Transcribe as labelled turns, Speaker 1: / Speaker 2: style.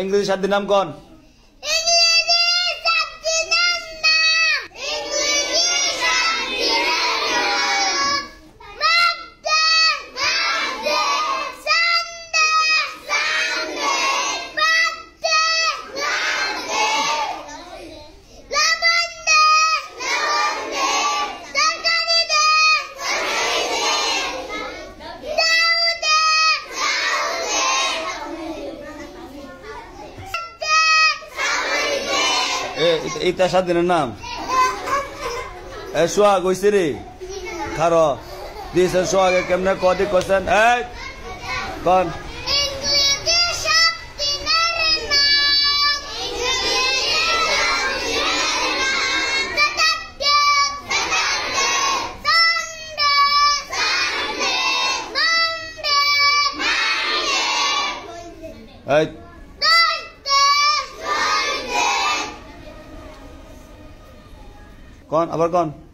Speaker 1: ইংরেজি সাধ্যের নাম কন। এইটা সাত দিনের নাম? এ, সোহাগ হইছে রে। খারো, দিয়েছেন সোহাগে কেমনে কদি করছেন এই, কন।
Speaker 2: ইংরেজি সানডে
Speaker 1: কন আবার কন